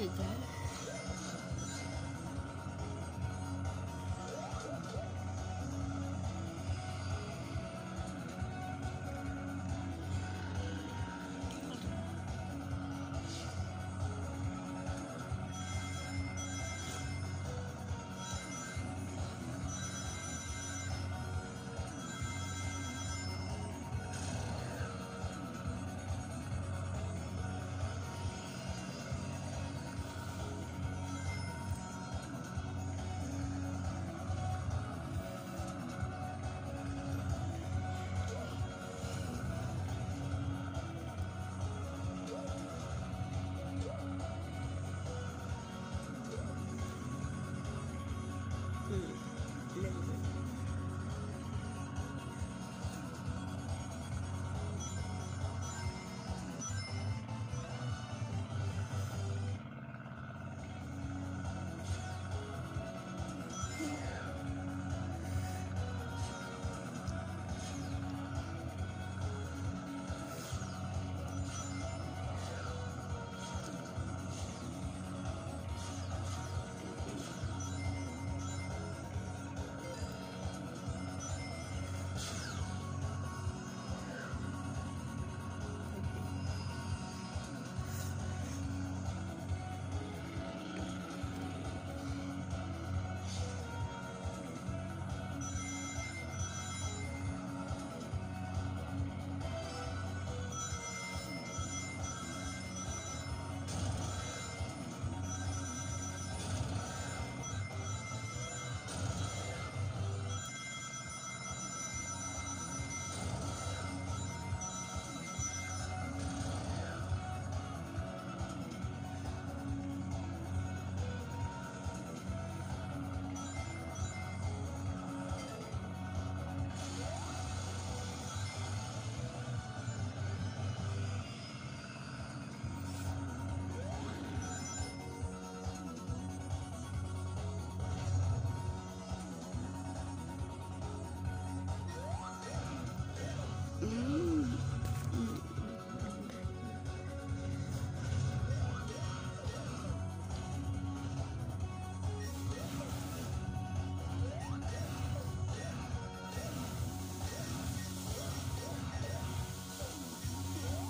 tiga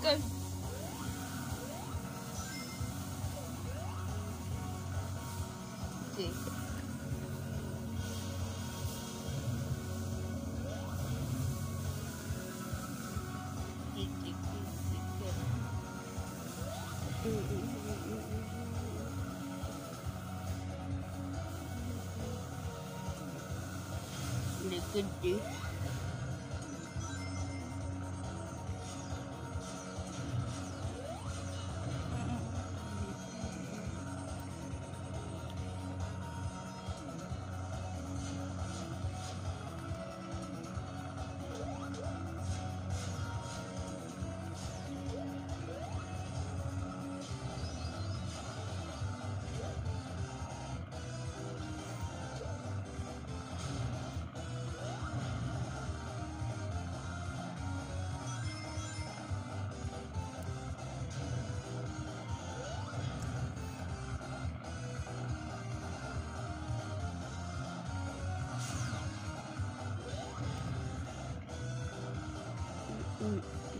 Go. D. Good. at. 嗯。